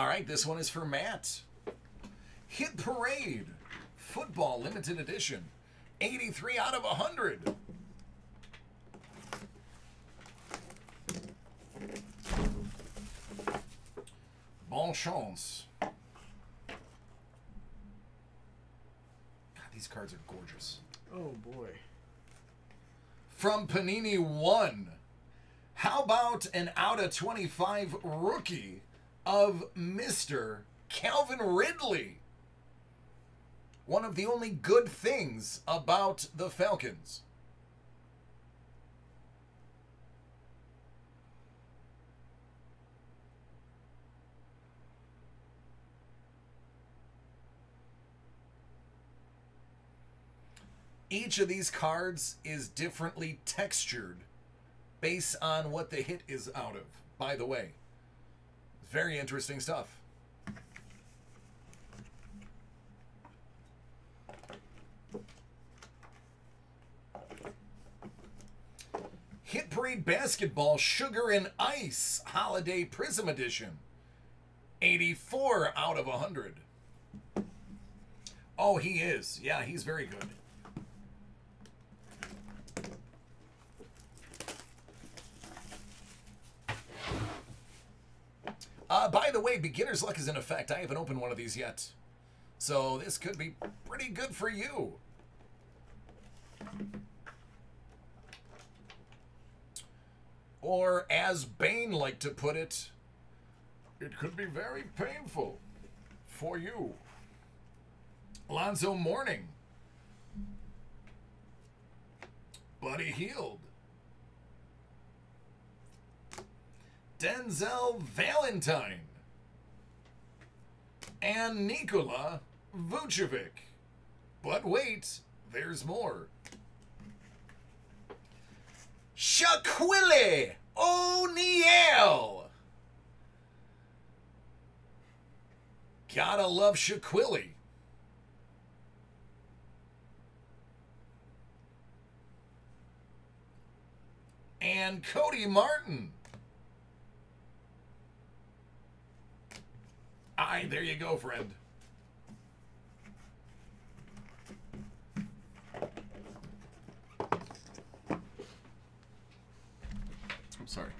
All right, this one is for Matt. Hit Parade, Football Limited Edition, 83 out of 100. Bon chance. God, these cards are gorgeous. Oh boy. From Panini 1. How about an out of 25 rookie of Mr. Calvin Ridley? One of the only good things about the Falcons. Each of these cards is differently textured based on what the hit is out of, by the way. Very interesting stuff. Hit Parade Basketball Sugar and Ice Holiday Prism Edition. 84 out of 100. Oh, he is. Yeah, he's very good. Uh, by the way, beginner's luck is in effect. I haven't opened one of these yet. So this could be pretty good for you. Or as Bane liked to put it, it could be very painful for you. Alonzo Mourning. Buddy Hield. Denzel Valentine. And Nikola Vucevic. But wait, there's more. Shaquille O'Neal. Gotta love Shaquille. And Cody Martin. right, there you go, friend. I'm sorry.